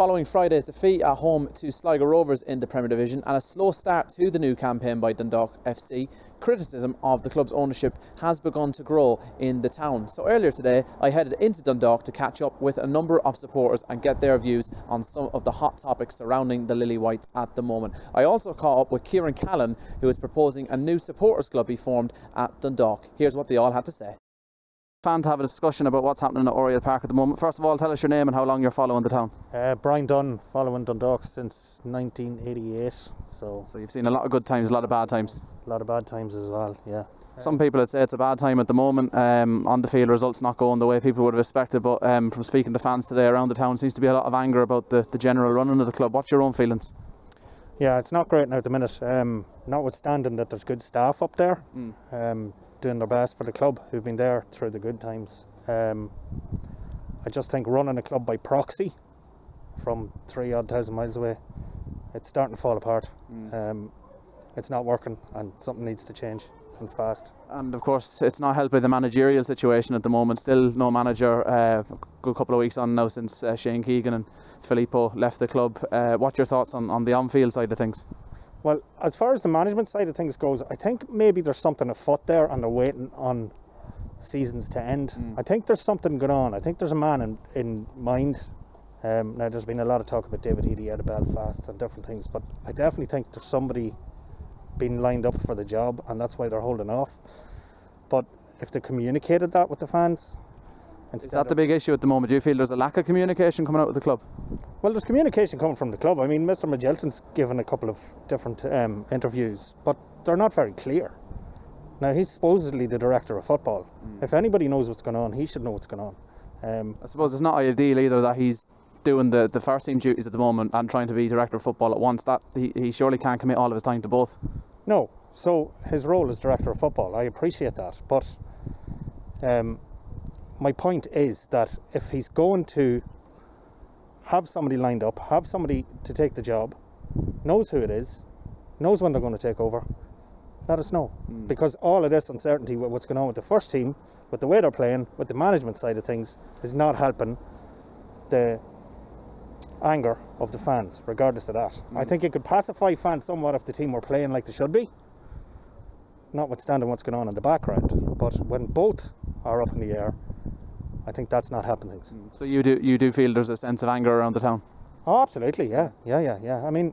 following Friday's defeat at home to Sligo Rovers in the Premier Division and a slow start to the new campaign by Dundalk FC, criticism of the club's ownership has begun to grow in the town. So earlier today, I headed into Dundalk to catch up with a number of supporters and get their views on some of the hot topics surrounding the Lilywhites at the moment. I also caught up with Ciaran Callan, who is proposing a new supporters club be formed at Dundalk. Here's what they all had to say fan to have a discussion about what's happening at Oriel Park at the moment. First of all, tell us your name and how long you're following the town. Uh, Brian Dunn, following Dundalk since 1988. So, so you've seen a lot of good times, a lot of bad times. A lot of bad times as well. Yeah. Some people would say it's a bad time at the moment. Um, on the field, results not going the way people would have expected. But um, from speaking to fans today around the town, seems to be a lot of anger about the, the general running of the club. What's your own feelings? Yeah, it's not great now at the minute. Um, notwithstanding that there's good staff up there, mm. um, doing their best for the club, who've been there through the good times. Um, I just think running a club by proxy from three odd thousand miles away, it's starting to fall apart. Mm. it's not working, and something needs to change and fast. And of course, it's not helped by the managerial situation at the moment. Still no manager. Uh, a good couple of weeks on now since uh, Shane Keegan and Filippo left the club. Uh, what's your thoughts on, on the on-field side of things? Well, as far as the management side of things goes, I think maybe there's something afoot there, and they're waiting on seasons to end. Mm. I think there's something going on. I think there's a man in, in mind. Um, now, there's been a lot of talk about David Healy out of Belfast and different things, but I definitely think there's somebody been lined up for the job, and that's why they're holding off. But if they communicated that with the fans, is that the big issue at the moment? Do you feel there's a lack of communication coming out with the club? Well, there's communication coming from the club. I mean, Mr. Magilton's given a couple of different um, interviews, but they're not very clear. Now, he's supposedly the director of football. Mm. If anybody knows what's going on, he should know what's going on. Um, I suppose it's not ideal either that he's doing the, the first team duties at the moment and trying to be director of football at once. That he, he surely can't commit all of his time to both. No. So his role as director of football, I appreciate that, but um, my point is that if he's going to have somebody lined up, have somebody to take the job, knows who it is, knows when they're going to take over, let us know. Mm. Because all of this uncertainty with what's going on with the first team, with the way they're playing, with the management side of things, is not helping the anger of the fans, regardless of that. Mm. I think it could pacify fans somewhat if the team were playing like they should be, notwithstanding what's going on in the background. But when both are up in the air, I think that's not happening. Mm. So you do you do feel there's a sense of anger around the town? Oh, absolutely, yeah, yeah, yeah, yeah. I mean,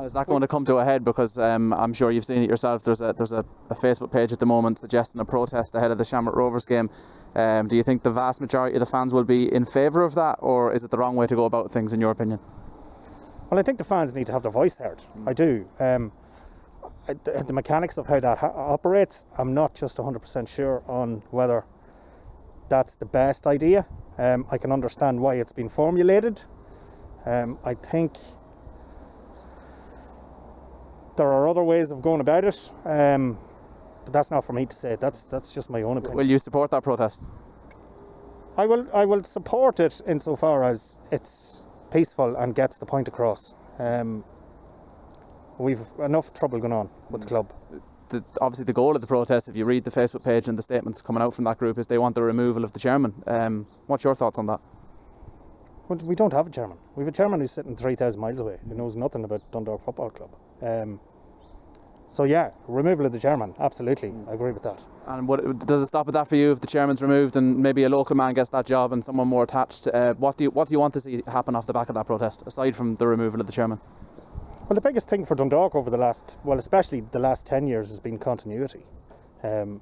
is that going to come to a head? Because um, I'm sure you've seen it yourself. There's a there's a, a, Facebook page at the moment suggesting a protest ahead of the Shamrock Rovers game. Um, do you think the vast majority of the fans will be in favour of that, or is it the wrong way to go about things, in your opinion? Well, I think the fans need to have their voice heard. Mm. I do. Um, the, the, mechanics of how that ha- operates, I'm not just 100% sure on whether that's the best idea. Um, I can understand why it's been formulated. Um, I think there are other ways of going about it, um, but that's not for me to say. That's that's just my own opinion. Will you support that protest? I will. I will support it insofar as it's peaceful and gets the point across. Um, we've enough trouble going on with the club. The, obviously, the goal of the protest, if you read the Facebook page and the statements coming out from that group, is they want the removal of the chairman. Um, what's your thoughts on that? We don't have a chairman. We have a chairman who's sitting 3,000 miles away who knows nothing about Dundalk Football Club. Um, so yeah, removal of the chairman, absolutely, I agree with that. And what does it stop at that for you if the chairman's removed and maybe a local man gets that job and someone more attached? Uh, what do you what do you want to see happen off the back of that protest, aside from the removal of the chairman? Well, the biggest thing for Dundalk over the last, well, especially the last ten years, has been continuity. Um,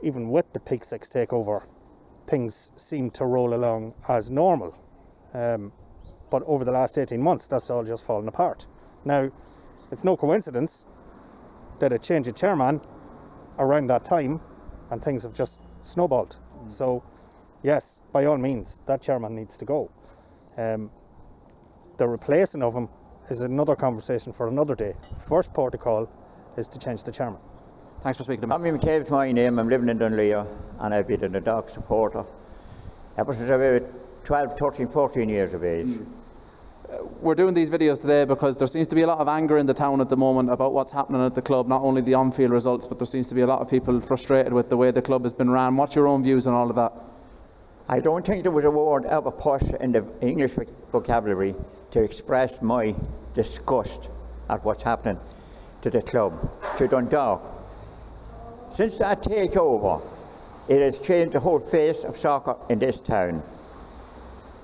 even with the Peak Six takeover, things seem to roll along as normal. Um, but over the last 18 months, that's all just fallen apart. Now, it's no coincidence that a change of chairman around that time and things have just snowballed. Mm. So, yes, by all means, that chairman needs to go. Um, the replacing of him is another conversation for another day. First protocol is to change the chairman. Thanks for speaking to me. Tommy McCabe's my name. I'm living in Dunleer and I've been a dog supporter ever since I was 12, 13, 14 years of age. Mm we're doing these videos today because there seems to be a lot of anger in the town at the moment about what's happening at the club, not only the on-field results, but there seems to be a lot of people frustrated with the way the club has been ran. What's your own views on all of that? I don't think there was a word ever put in the English vocabulary to express my disgust at what's happening to the club, to Dundalk. Since that takeover, it has changed the whole face of soccer in this town.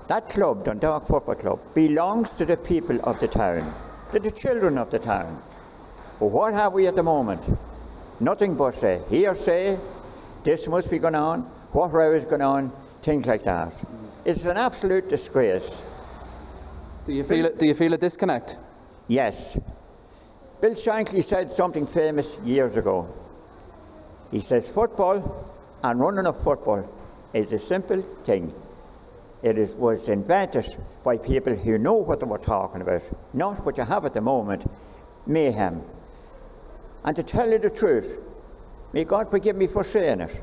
That club, Dundalk Football Club, belongs to the people of the town, to the children of the town. But what have we at the moment? Nothing but say, hearsay, this must be going on, what row is going on, things like that. It's an absolute disgrace. Do you feel it? Do you feel a disconnect? Yes. Bill Shankly said something famous years ago. He says football and running a football is a simple thing. It is, was invented by people who know what they were talking about, not what you have at the moment, mayhem. And to tell you the truth, may God forgive me for saying it,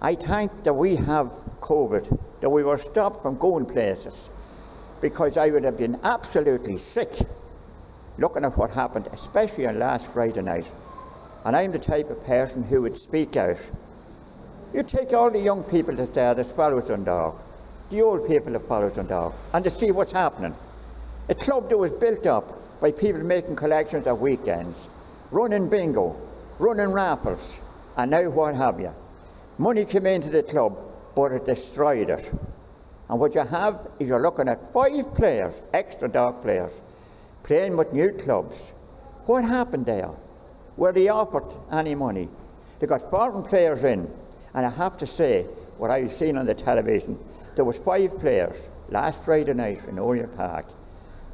I think that we have COVID, that we were stopped from going places, because I would have been absolutely sick looking at what happened, especially on last Friday night. And I'm the type of person who would speak out. You take all the young people that's there that follow Dundalk, the old people that follow Dundalk, and to see what's happening. A club that was built up by people making collections at weekends, running bingo, running raffles, and now what have you. Money came into the club, but it destroyed it. And what you have is you're looking at five players, extra dog players, playing with new clubs. What happened there? Were they offered any money? They got foreign players in, and I have to say, what I've seen on the television, there was five players last Friday night in Oriel Park.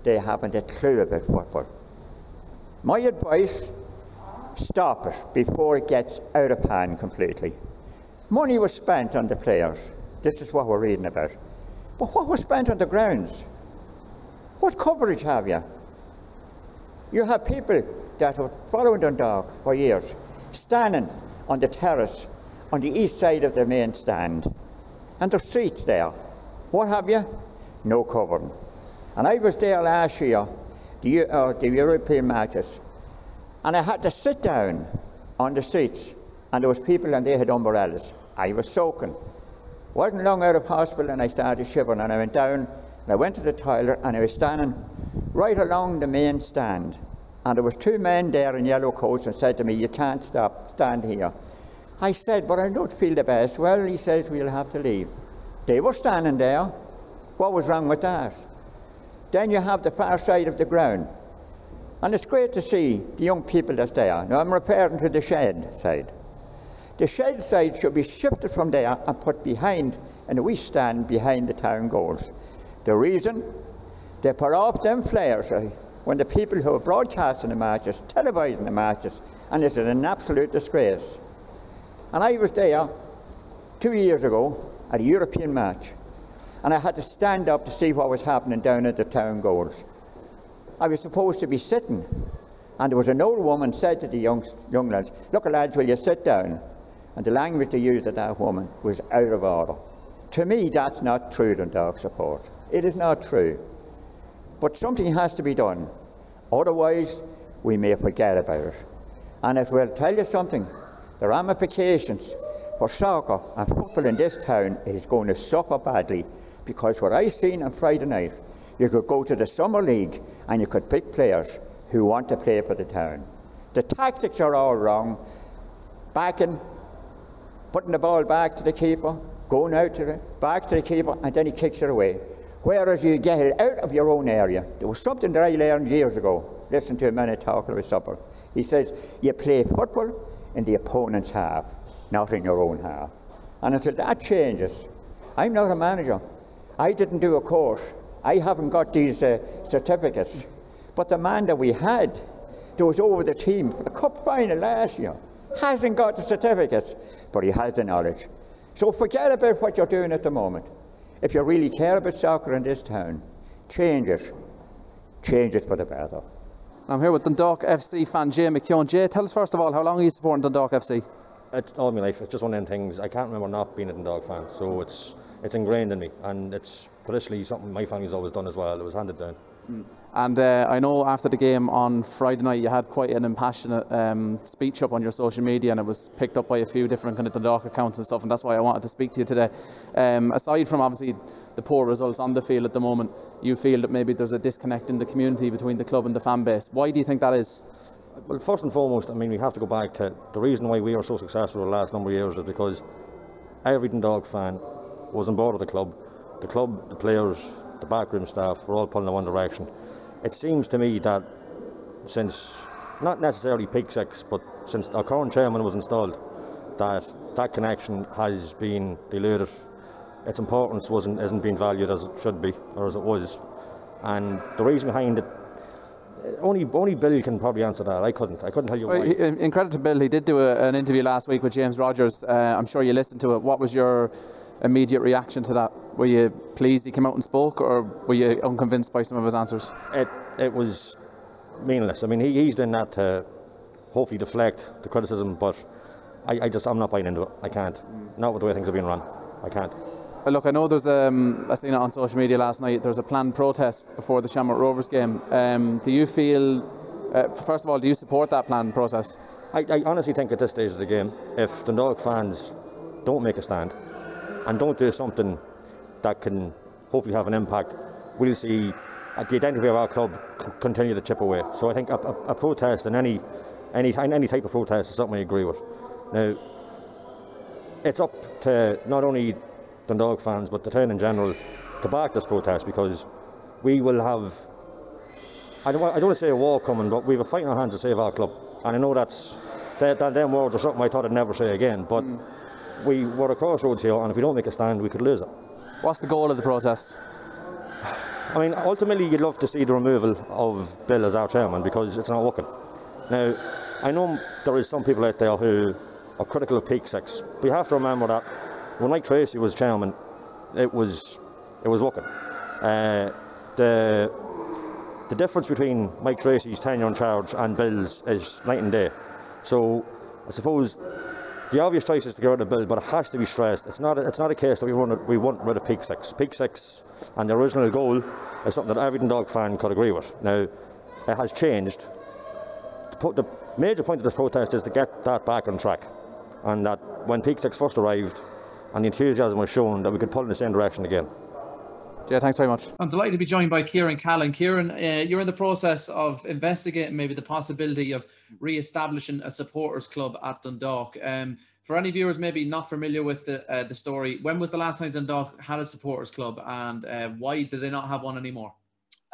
They haven't a clue about football. My advice, stop it before it gets out of hand completely. Money was spent on the players. This is what we're reading about. But what was spent on the grounds? What coverage have you? You have people that have followed Dundalk for years, standing on the terrace on the east side of the main stand. And there's seats there. What have you? No covering. And I was there last year, the, uh, the European matches, and I had to sit down on the seats, and there was people and they had umbrellas. I was soaking. Wasn't long out of hospital and I started shivering and I went down and I went to the toilet and I was standing right along the main stand. And there was two men there in yellow coats and said to me, you can't stop, stand here. I said, but I don't feel the best. Well, he says, we'll have to leave. They were standing there. What was wrong with that? Then you have the far side of the ground. And it's great to see the young people that's there. Now I'm referring to the shed side. The shed side should be shifted from there and put behind, and we stand behind the town goals. The reason? They put off them flares uh, when the people who are broadcasting the matches, televising the matches, and it's an absolute disgrace. And I was there two years ago at a European match, and I had to stand up to see what was happening down at the town goals. I was supposed to be sitting, and there was an old woman said to the young, young lads, Look, lads, will you sit down? And the language they used at that woman was out of order. To me, that's not true Dundalk support. It is not true. But something has to be done. Otherwise, we may forget about it. And if we'll tell you something, the ramifications for soccer and football in this town is going to suffer badly because what I seen on Friday night, you could go to the Summer League and you could pick players who want to play for the town. The tactics are all wrong. Backing putting the ball back to the keeper, going out to the back to the keeper, and then he kicks it away. Whereas you get it out of your own area. There was something that I learned years ago. Listen to a man talking about supper. He says, You play football in the opponent's half, not in your own half. And until that changes, I'm not a manager. I didn't do a course. I haven't got these uh, certificates. But the man that we had, that was over the team for the cup final last year, hasn't got the certificates, but he has the knowledge. So forget about what you're doing at the moment. If you really care about soccer in this town, change it. Change it for the better. I'm here with Dundalk FC fan Jay McKeown. Jay, tell us first of all, how long are you supporting Dundalk FC? it's all my life. It's just one of them things. I can't remember not being a Dundalk fan, so it's it's ingrained in me, and it's traditionally something my family's always done as well. It was handed down. Hmm. And uh, I know after the game on Friday night, you had quite an impassionate um, speech up on your social media, and it was picked up by a few different kind of Dundalk accounts and stuff. And that's why I wanted to speak to you today. Um, aside from obviously the poor results on the field at the moment, you feel that maybe there's a disconnect in the community between the club and the fan base. Why do you think that is? Well, first and foremost, I mean, we have to go back to the reason why we are so successful the last number of years is because every Dundalk fan was on board with the club. The club, the players, the backroom staff were all pulling in one direction. It seems to me that since, not necessarily Peak Six, but since our current chairman was installed, that that connection has been diluted. Its importance wasn't isn't being valued as it should be or as it was, and the reason behind it only only Bill can probably answer that. I couldn't. I couldn't tell you Well, why. in in credit to Bill, he did do a, an interview last week with James Rogers. Uh, I'm sure you listened to it. What was your immediate reaction to that? Were you pleased he came out and spoke, or were you unconvinced by some of his answers? It it was meaningless. I mean, he, he's done that to hopefully deflect the criticism, but I, I just I'm not buying into it. I can't. Not with the way things are being run. I can't. Look, I know there's um, I seen it on social media last night. There's a planned protest before the Shamrock Rovers game. Um, do you feel, uh, first of all, do you support that planned process? I, I honestly think at this stage of the game, if the Dundalk fans don't make a stand and don't do something that can hopefully have an impact, we'll see at the identity of our club continue to chip away. So I think a, a, a protest and any any any type of protest is something I agree with. Now, it's up to not only Dundalk fans but the town in general to back this protest because we will have I don't, want, I don't want to say a war coming, but we have a fight in our hands to save our club. And I know that's that, that them words are something I thought I'd never say again. But mm. We we're at a crossroads here, and if we don't make a stand, we could lose it. What's the goal of the protest? I mean, ultimately, you'd love to see the removal of Bill as our chairman because it's not working. Now, I know there is some people out there who are critical of Peak Six. But you have to remember that when Mike Tracy was chairman, it was it was working. Uh, the the difference between Mike Tracy's tenure in charge and Bill's is night and day. So I suppose the obvious choice is to get rid of Bill, but it has to be stressed. It's not a, it's not a case that we want we want rid of Peak Six. Peak Six and the original goal is something that every dog fan could agree with. Now it has changed. The, major point of this protest is to get that back on track, and that when Peak Six first arrived, and the enthusiasm was shown, that we could pull in the same direction again. Yeah, thanks very much. I'm delighted to be joined by Ciaran Callan. Ciaran, uh, you're in the process of investigating maybe the possibility of re-establishing a supporters club at Dundalk. Um, for any viewers maybe not familiar with the, uh, the story, when was the last time Dundalk had a supporters club, and uh, why do they not have one anymore?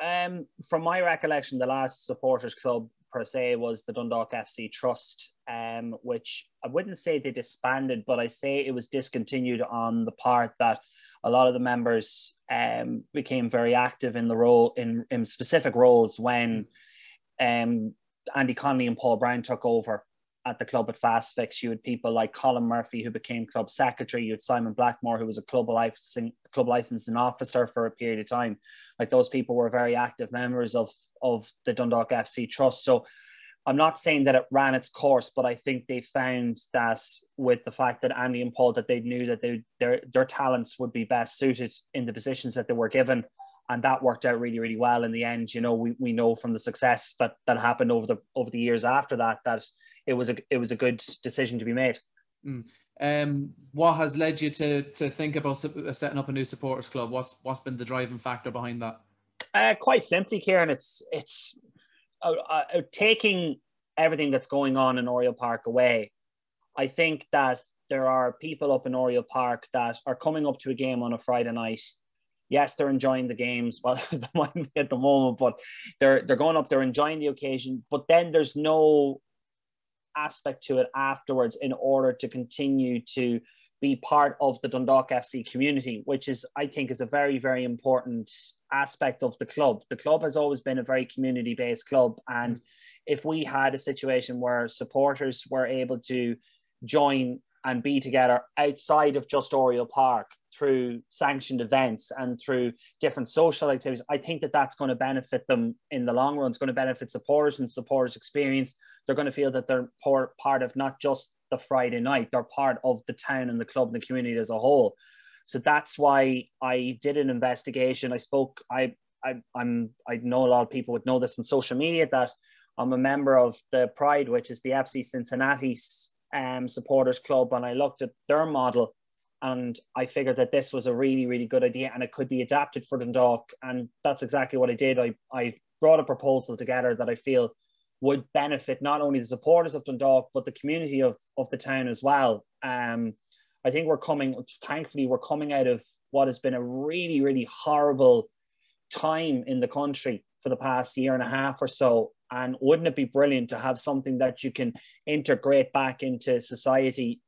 Um, from my recollection, the last supporters club per se was the Dundalk FC Trust, um, which I wouldn't say they disbanded, but I say it was discontinued on the part that a lot of the members um, became very active in the role in, in specific roles when um, Andy Connolly and Paul Brown took over at the club at Fast Fix. You had people like Colin Murphy, who became club secretary. You had Simon Blackmore, who was a club licensing club licensing officer for a period of time. Like those people were very active members of of the Dundalk FC Trust. So I'm not saying that it ran its course, but I think they found that with the fact that Andy and Paul that they knew that they their their talents would be best suited in the positions that they were given. And that worked out really, really well in the end. You know, we, we know from the success that, that happened over the over the years after that that it was a it was a good decision to be made. Um, what has led you to to think about setting up a new supporters club? What's what's been the driving factor behind that? Uh, quite simply, Kieran, it's it's uh, taking everything that's going on in Oriel Park away. I think that there are people up in Oriel Park that are coming up to a game on a Friday night. Yes, they're enjoying the games. Well, they might be at the moment, but they're they're going up, they're enjoying the occasion. But then there's no aspect to it afterwards in order to continue to be part of the Dundalk FC community, which is, I think, is a very, very important aspect of the club. The club has always been a very community-based club, and if we had a situation where supporters were able to join and be together outside of just Oriel Park through sanctioned events and through different social activities, I think that that's going to benefit them in the long run. It's going to benefit supporters and supporters' experience. They're going to feel that they're part of not just the Friday night. They're part of the town and the club and the community as a whole. So that's why I did an investigation. I spoke. I I I'm I know a lot of people would know this on social media that I'm a member of the Pride, which is the FC Cincinnati's um, supporters club, and I looked at their model and I figured that this was a really, really good idea and it could be adapted for Dundalk. And that's exactly what I did. I, I brought a proposal together that I feel would benefit not only the supporters of Dundalk, but the community of, of the town as well. Um, I think we're coming, thankfully, we're coming out of what has been a really, really horrible time in the country for the past year and a half or so. And wouldn't it be brilliant to have something that you can integrate back into society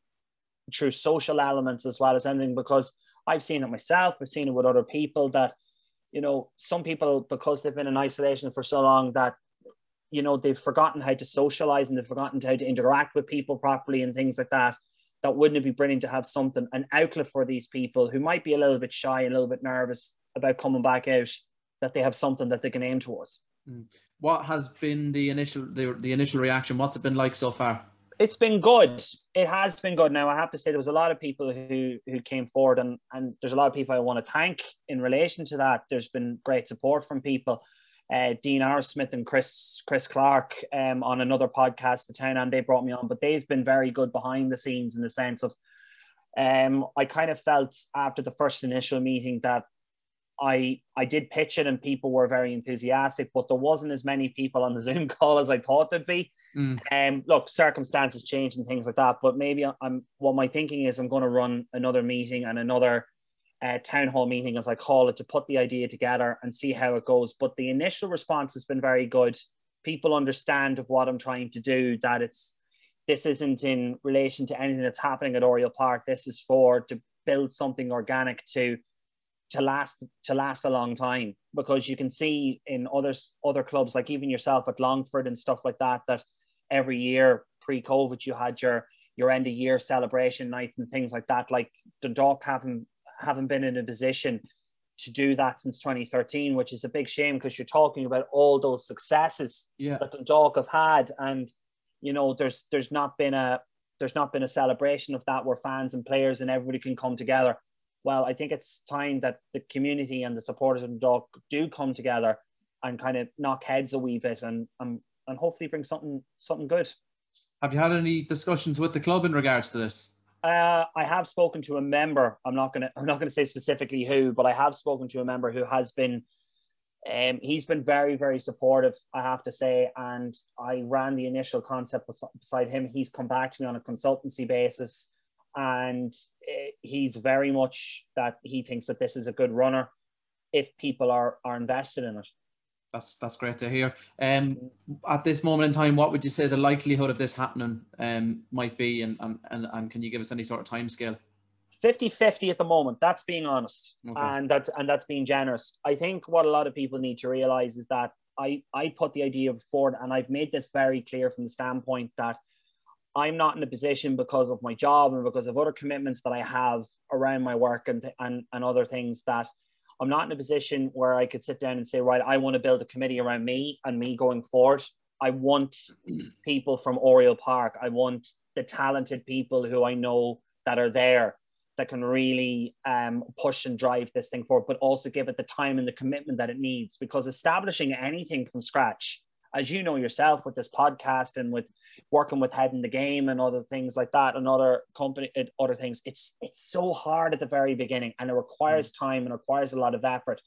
through social elements as well as anything because I've seen it myself, I've seen it with other people that, you know, some people, because they've been in isolation for so long that, you know, they've forgotten how to socialize and they've forgotten how to interact with people properly and things like that. That wouldn't it be brilliant to have something, an outlet for these people who might be a little bit shy, a little bit nervous about coming back out, that they have something that they can aim towards. Mm. What has been the initial the, the initial reaction? What's it been like so far? it's been good. It has been good. Now I have to say there was a lot of people who who came forward, and and there's a lot of people I want to thank in relation to that. There's been great support from people. Uh, Dean R. Smith and Chris Chris Clark um, on another podcast, The Town, and they brought me on, but they've been very good behind the scenes in the sense of um, I kind of felt after the first initial meeting that I I did pitch it and people were very enthusiastic, but there wasn't as many people on the Zoom call as I thought there'd be. Mm. Um, look, circumstances change and things like that, but maybe I'm what my thinking is I'm going to run another meeting and another uh, town hall meeting, as I call it, to put the idea together and see how it goes. But the initial response has been very good. People understand of what I'm trying to do. That it's this isn't in relation to anything that's happening at Oriel Park. This is for to build something organic to to last to last a long time because you can see in others other clubs like even yourself at Longford and stuff like that that every year pre-COVID you had your your end of year celebration nights and things like that like Dundalk haven't haven't been in a position to do that since 2013 which is a big shame because you're talking about all those successes yeah. that Dundalk have had and you know there's there's not been a there's not been a celebration of that where fans and players and everybody can come together well, I think it's time that the community and the supporters of the dog do come together and kind of knock heads a wee bit and and, and hopefully bring something something good. Have you had any discussions with the club in regards to this? Uh, I have spoken to a member. I'm not gonna I'm not gonna say specifically who, but I have spoken to a member who has been. Um, he's been very very supportive. I have to say, and I ran the initial concept beside him. He's come back to me on a consultancy basis and eh, he's very much that he thinks that this is a good runner if people are are invested in it. That's that's great to hear. Um, at this moment in time, what would you say the likelihood of this happening um, might be, and, and and and can you give us any sort of time scale? 50-50 at the moment. That's being honest, okay. and that's and that's being generous. I think what a lot of people need to realize is that I I put the idea forward, and I've made this very clear from the standpoint that I'm not in a position because of my job and because of other commitments that I have around my work and, and, and other things that I'm not in a position where I could sit down and say, right, I want to build a committee around me and me going forward. I want people from Oriel Park. I want the talented people who I know that are there that can really um, push and drive this thing forward, but also give it the time and the commitment that it needs. Because establishing anything from scratch as you know yourself with this podcast and with working with head in the game and other things like that and other company other things it's it's so hard at the very beginning and it requires mm. time and requires a lot of effort.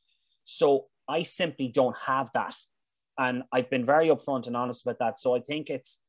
So i simply don't have that. And i've been very upfront and honest about that. So i think it's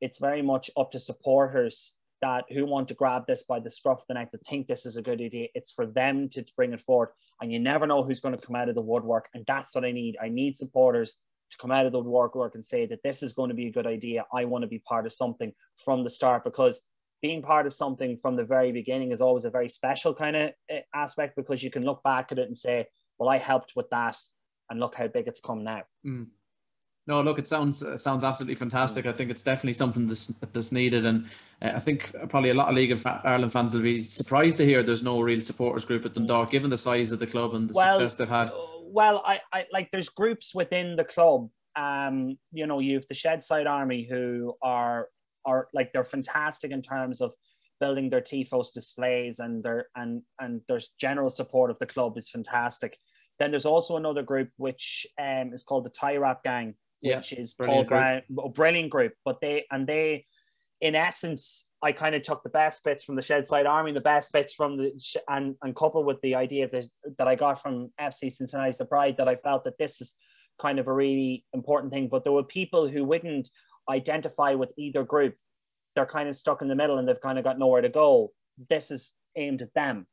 it's very much up to supporters that who want to grab this by the scruff of the neck to think this is a good idea. It's for them to bring it forward. And you never know who's going to come out of the woodwork. And that's what i need. I need supporters to come out of the work work and say that this is going to be a good idea. I want to be part of something from the start because being part of something from the very beginning is always a very special kind of eh, aspect because you can look back at it and say, well, I helped with that and look how big it's come now. Mm. No, look, it sounds uh, sounds absolutely fantastic. Mm. I think it's definitely something that's that's needed, and uh, I think probably a lot of League of Ireland fans will be surprised to hear there's no real supporters group at Dundalk, given the size of the club and the well, success they've had well, I, I like there's groups within the club. Um, you know, you've the Shed Side Army who are are like they're fantastic in terms of building their tifos displays and their and and there's general support of the club is fantastic. Then there's also another group which um, is called the Tie Wrap Gang, which yeah, is Paul Grant, a brilliant group. But they and they, in essence, I kind of took the best bits from the Shed Side Army, the best bits from the and and coupled with the idea that that I got from FC Cincinnati's the Pride that I felt that this is kind of a really important thing. But there were people who wouldn't identify with either group. They're kind of stuck in the middle and they've kind of got nowhere to go. This is aimed at them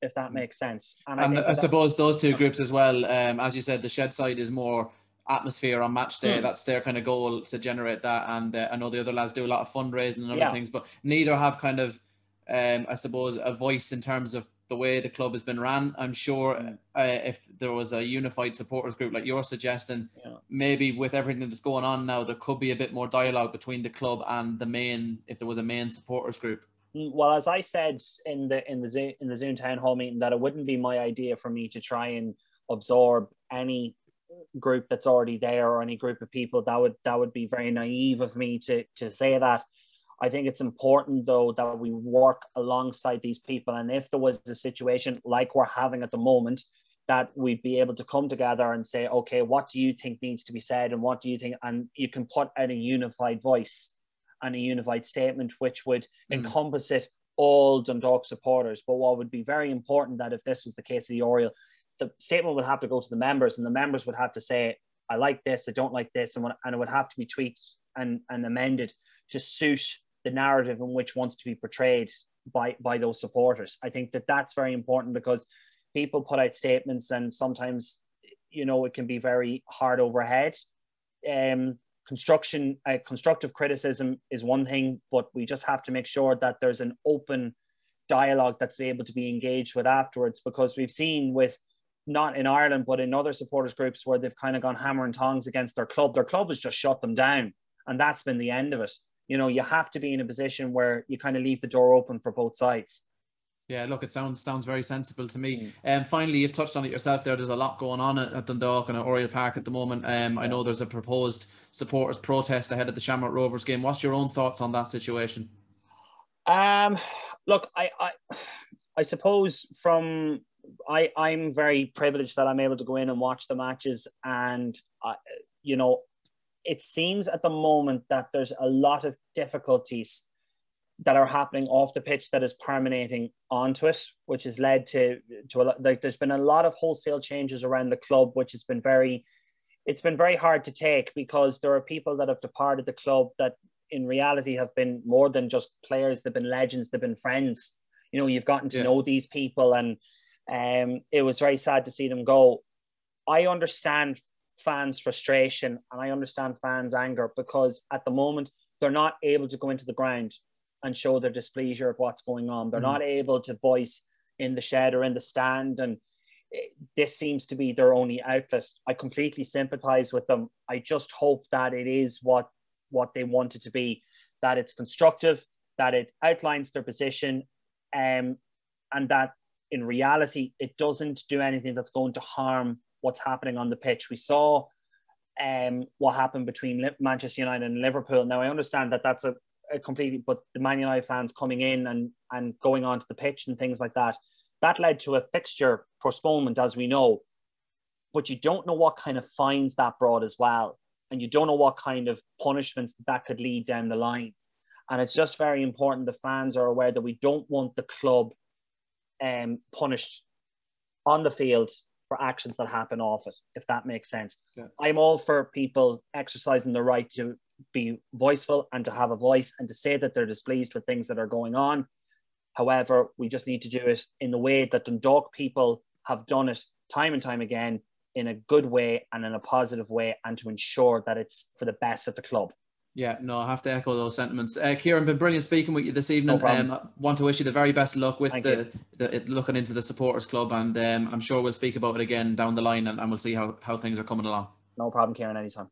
if that makes sense. And, and I, I suppose those two groups as well, um, as you said, the shed side is more atmosphere on match day. Mm. That's their kind of goal to generate that. And uh, I know the other lads do a lot of fundraising and other yeah. things, but neither have kind of, um, I suppose, a voice in terms of the way the club has been ran. I'm sure hmm. uh, if there was a unified supporters group like you're suggesting, yeah. maybe with everything that's going on now, there could be a bit more dialogue between the club and the main, if there was a main supporters group. Mm, well, as I said in the in the in the Zoom town hall meeting, that it wouldn't be my idea for me to try and absorb any group that's already there or any group of people. That would that would be very naive of me to to say that. I think it's important though that we work alongside these people, and if there was a situation like we're having at the moment, that we'd be able to come together and say, okay, what do you think needs to be said, and what do you think, and you can put out a unified voice and a unified statement which would mm. encompass it all Dundalk supporters. But what would be very important that if this was the case of the Oriole, the statement would have to go to the members, and the members would have to say, "I like this, I don't like this," and, and it would have to be tweaked and, and amended to suit the narrative in which wants to be portrayed by by those supporters. I think that that's very important because people put out statements, and sometimes you know it can be very hard overhead. Um, construction uh, constructive criticism is one thing but we just have to make sure that there's an open dialogue that's able to be engaged with afterwards because we've seen with not in Ireland but in other supporters groups where they've kind of gone hammer and tongs against their club their club has just shut them down and that's been the end of it you know you have to be in a position where you kind of leave the door open for both sides yeah, look, it sounds sounds very sensible to me. And mm. um, finally, you've touched on it yourself. There, there's a lot going on at, at Dundalk and at Oriel Park at the moment. Um. I know there's a proposed supporters protest ahead of the Shamrock Rovers game. What's your own thoughts on that situation? Um, look, I, I, I suppose from I, I'm very privileged that I'm able to go in and watch the matches, and uh, you know, it seems at the moment that there's a lot of difficulties that are happening off the pitch that is permeating onto it, which has led to to a lot. Like there's been a lot of wholesale changes around the club, which has been very, it's been very hard to take because there are people that have departed the club that in reality have been more than just players. They've been legends. They've been friends. You know, you've gotten to yeah. know these people, and um, it was very sad to see them go. I understand fans' frustration and I understand fans' anger because at the moment they're not able to go into the ground and show their displeasure of what's going on. They're mm not able to voice in the shed or in the stand. And this seems to be their only outlet. I completely sympathize with them. I just hope that it is what what they want it to be, that it's constructive, that it outlines their position, um, and that in reality it doesn't do anything that's going to harm what's happening on the pitch. We saw um, what happened between Manchester United and Liverpool. Now I understand that that's a completely, but the Man United fans coming in and, and going onto the pitch and things like that, that led to a fixture postponement, as we know. But you don't know what kind of fines that brought as well. And you don't know what kind of punishments that could lead down the line. And it's just very important the fans are aware that we don't want the club um, punished on the field for actions that happen off it, if that makes sense. Yeah. I'm all for people exercising the right to be voiceful and to have a voice and to say that they're displeased with things that are going on. However, we just need to do it in the way that Dundalk people have done it time and time again in a good way and in a positive way and to ensure that it's for the best of the club. Yeah, no, I have to echo those sentiments. Uh, Ciaran, been brilliant speaking with you this evening. No um, want to wish you the very best luck with the, the, looking into the supporters club, and um, I'm sure we'll speak about it again down the line, and, and we'll see how, how things are coming along. No problem, Kieran. Anytime.